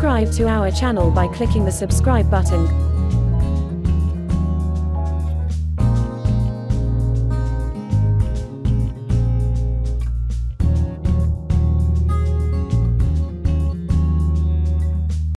Subscribe to our channel by clicking the subscribe button.